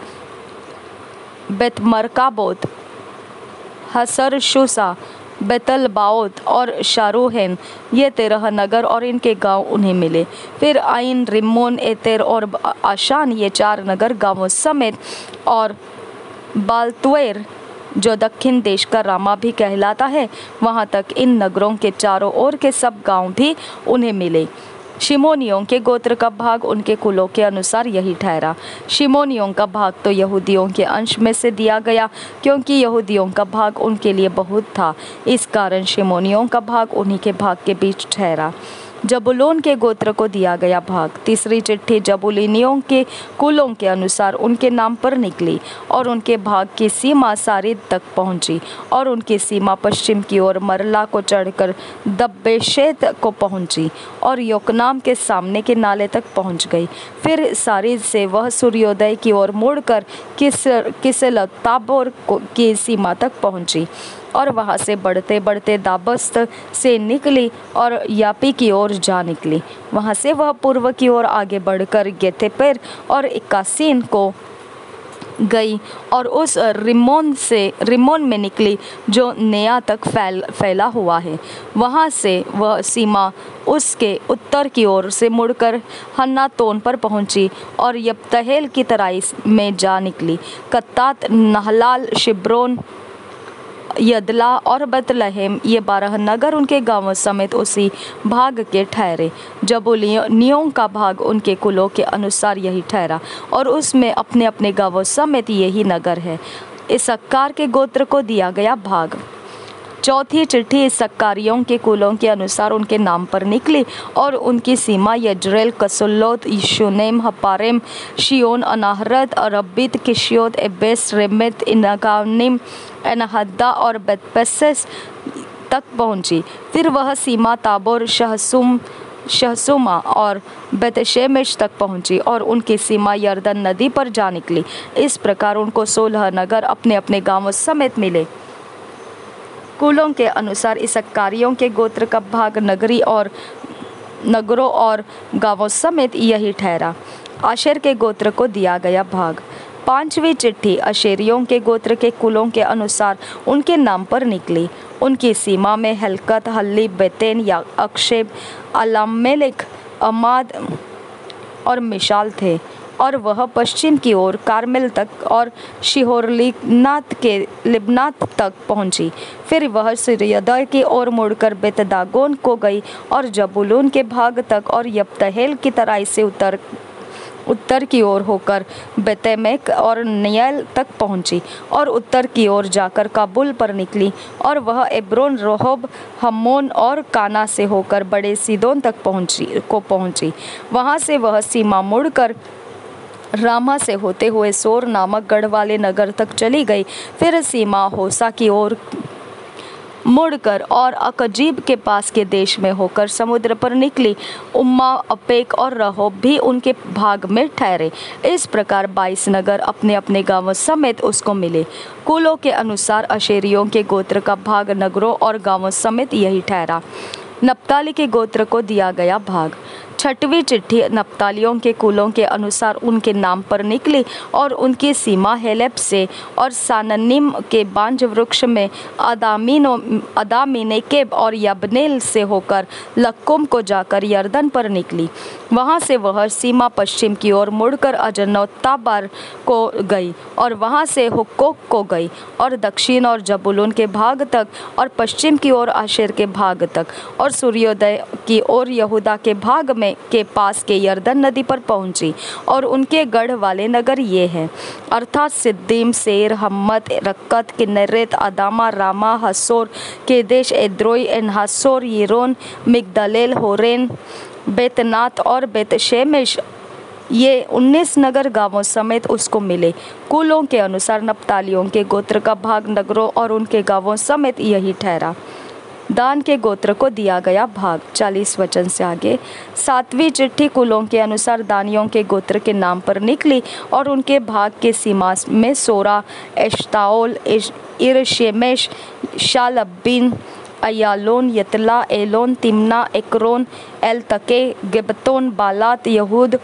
Bethmarcaboth, Hazarsusah Bethlebaoth और शाहरुहन ये तेरह नगर और इनके गाँव उन्हें मिले। फिर आइन रिमोन एतेर और आशान ये चार नगर गाँवों समेत और बालतवेर जो दक्षिण देश का रामा भी कहलाता है, वहाँ तक इन नगरों के चारों ओर के सब गाँव भी उन्हें मिले। शिमोनियों के गोत्र का भाग उनके कुलों के अनुसार यही ठहरा। शिमोनियों का भाग तो यहूदियों के अंश में से दिया गया, क्योंकि यहूदियों का भाग उनके लिए बहुत था। इस कारण शिमोनियों का भाग उन्हीं के भाग के बीच ठहरा। जबुलोन के गोत्र को दिया गया भाग। तीसरी चिट्ठी जबुलिनियों के कुलों के अनुसार उनके नाम पर निकली और उनके भाग की सीमा सारिद तक पहुँची और उनकी सीमा पश्चिम की ओर मरला को चढ़कर दब्बेशेत को पहुँची और योकनाम के सामने के नाले तक पहुँच गई। फिर सारिद से वह सूर्योदय की ओर मुड़कर किस किसल ताबोर की सीमा तक पहुँची। और वहाँ से बढ़ते बढ़ते दाबस्त से निकली और यापी की ओर जा निकली। वहाँ से वह पूर्व की ओर आगे बढ़कर गेथेपेर और इक्कासीन को गई और उस रिमोन से, रिमोन में निकली जो नया तक फैल, फैला हुआ है। वहाँ से वह सीमा उसके उत्तर की ओर से मुड़कर हन्नातोन पर पहुँची और यबतहेल की तराई में जा निकली। कत्तात नहलाल शिब्रोन यदला और बतलहम, ये बारह नगर उनके गाँवों समेत उसी भाग के ठहरे। जबुलियों का भाग उनके कुलों के अनुसार यही ठहरा, और उसमें अपने अपने गाँवों समेत यही नगर है। इस अक्कार के गोत्र को दिया गया भाग। चौथी चिट्ठी सक्कारियों के कुलों के अनुसार उनके नाम पर निकली और उनकी सीमा यजरेल कसुल्लोत यशुनेम हपारेम, शियोन अनाहरत अरबित किशियोत एबेस, रेमित, इनगानिम, एनहद्दा और बेतपेसेस तक पहुँची। फिर वह सीमा ताबोर, शहसुम, शहसुमा और बेतशेमिश तक पहुँची और उनकी सीमा यर्दन नदी पर जा निकली। इस प्रकार उनको सोलह नगर अपने अपने गाँवों समेत मिले। कुलों के अनुसार इसक्कारियों के गोत्र का भाग नगरी और नगरों और गाँवों समेत यही ठहरा। आशेर के गोत्र को दिया गया भाग। पांचवी चिट्ठी अशेरियों के गोत्र के कुलों के अनुसार उनके नाम पर निकली। उनकी सीमा में हलकत, हल्ली, बेतेन या अक्षेब अलामेलिक अमाद और मिशाल थे। और वह पश्चिम की ओर कार्मेल तक और शिहोरलिनात के लिबनात तक पहुँची। फिर वह सूर्योदय की ओर मुड़कर बेतदागोन को गई और जबुलून के भाग तक और यबतहेल की तराई से उतर, उत्तर की ओर होकर बेतेमेक और नियल तक पहुँची और उत्तर की ओर जाकर काबुल पर निकली और वह एब्रोन, रोहब हमोन और काना से होकर बड़े सिदोन तक पहुँची, को पहुँची। वहाँ से वह सीमा मुड़कर रामा से होते हुए सोर नामक गढ़ वाले नगर तक चली गई। फिर सीमा होसा की ओर मुड़कर और अकजीब के पास के देश में होकर समुद्र पर निकली। उम्मा, अपेक और रहोब भी उनके भाग में ठहरे। इस प्रकार बाईस नगर अपने अपने गाँवों समेत उसको मिले। कुलों के अनुसार अशेरियों के गोत्र का भाग नगरों और गाँवों समेत यही ठहरा। नप्ताली के गोत्र को दिया गया भाग। छठवीं चिट्ठी नप्तालियों के कुलों के अनुसार उनके नाम पर निकली और उनकी सीमा हेलेप से और साननिम के बांझ वृक्ष में अदामीनो अदामिनेकेब और यबनेल से होकर लक्कुम को जाकर यर्दन पर निकली। वहाँ से वह सीमा पश्चिम की ओर मुड़कर अजनौताबार को गई और वहाँ से हुक्कोक को गई और दक्षिण और जबुलून के भाग तक और पश्चिम की ओर आशेर के भाग तक और सूर्योदय की ओर यहूदा के भाग में के पास के यर्दन नदी पर पहुँची और उनके गढ़ वाले नगर ये हैं। अर्थात सिद्दीम सेर हम्मत, रक्कत, किन्नरेत, अदामा, रामा, हसोर, केदेश, एद्रोई, एनहासोर, यरोन, मिगदलेल, होरेन, बेतनात और बेतशेमिश। ये 19 नगर गाँवों समेत उसको मिले। कुलों के अनुसार नप्तालियों के गोत्र का भाग, नगरों और उनके गाँवों समेत यही ठहरा। दान के गोत्र को दिया गया भाग। चालीस वचन से आगे, सातवीं चिट्ठी कुलों के अनुसार दानियों के गोत्र के नाम पर निकली और उनके भाग के सीमा में Zorah, Eshtaol Irshemesh Shaalabbin Aijalon, Ithlah, Elon, Timnah, Ekron Eltekeh Gibbethon, Baalath, यहूद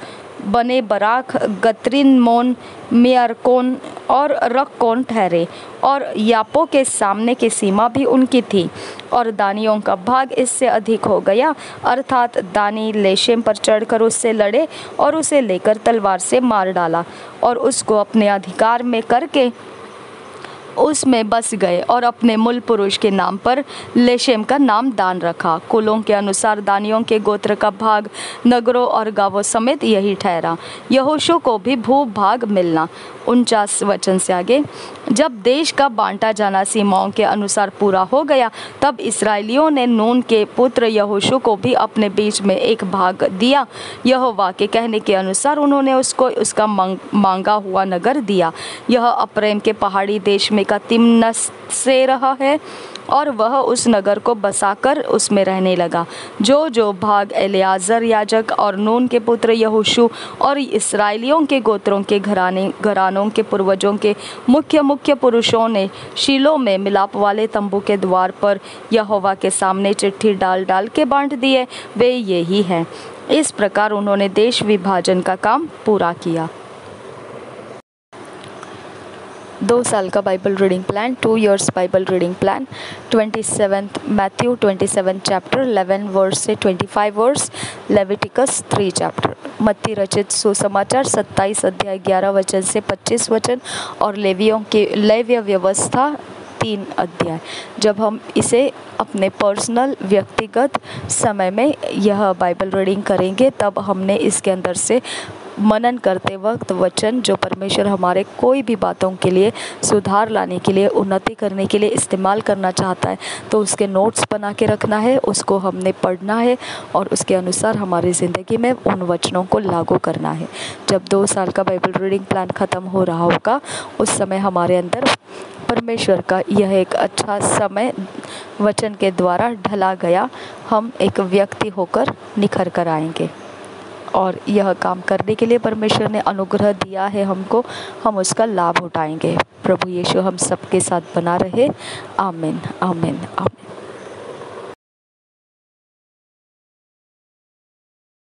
बने बराक गत्रिनमोन मेयरकोन और रक्कोन ठहरे, और यापो के सामने की सीमा भी उनकी थी, और दानियों का भाग इससे अधिक हो गया, अर्थात दानी लेशेम पर चढ़कर उससे लड़े और उसे लेकर तलवार से मार डाला, और उसको अपने अधिकार में करके उसमें बस गए और अपने मूल पुरुष के नाम पर लेशेम का नाम दान रखा। कुलों के अनुसार दानियों के गोत्र का भाग, नगरों और गाँवों समेत यही ठहरा। यहोशु को भी भू भाग मिलना। उनचास वचन से आगे, जब देश का बांटा जाना सीमाओं के अनुसार पूरा हो गया, तब इसराइलियों ने नून के पुत्र यहोशु को भी अपने बीच में एक भाग दिया। यहोवा के कहने के अनुसार उन्होंने उसको, उसका मांगा हुआ नगर दिया। यह अप्रेम के पहाड़ी देश में का तिमनस से रहा है और वह उस नगर को बसाकर उसमें रहने लगा। जो जो भाग एलियाजर याजक और नून के पुत्र यहोशु और इसराइलियों के गोत्रों के घराने, घरानों के पूर्वजों के मुख्य मुख्य पुरुषों ने शीलो में मिलाप वाले तंबू के द्वार पर यहोवा के सामने चिट्ठी डाल डाल के बांट दिए। वे यही हैं। इस प्रकार उन्होंने देश विभाजन का काम पूरा किया। दो साल का Bible reading plan two years Bible reading plan twenty seventh Matthew twenty seven chapter eleven verse से twenty five verse Leviticus three chapter मत्ती रचित सुसमाचार, सत्ताईस अध्याय, ग्यारह वचन से पच्चीस वचन और लेवियों की, लेव्य व्यवस्था तीन अध्याय। जब हम इसे अपने पर्सनल व्यक्तिगत समय में यह बाइबल रीडिंग करेंगे, तब हमने इसके अंदर से मनन करते वक्त वचन जो परमेश्वर हमारे कोई भी बातों के लिए सुधार लाने के लिए, उन्नति करने के लिए इस्तेमाल करना चाहता है तो उसके नोट्स बना के रखना है, उसको हमने पढ़ना है और उसके अनुसार हमारी ज़िंदगी में उन वचनों को लागू करना है। जब दो साल का बाइबल रीडिंग प्लान ख़त्म हो रहा होगा, उस समय हमारे अंदर परमेश्वर का यह एक अच्छा समय वचन के द्वारा ढला गया, हम एक व्यक्ति होकर निखर कर आएँगे। और यह काम करने के लिए परमेश्वर ने अनुग्रह दिया है हमको। हम उसका लाभ उठाएँगे। प्रभु यीशु हम सबके साथ बना रहे। आमिन आमिन, आमीन।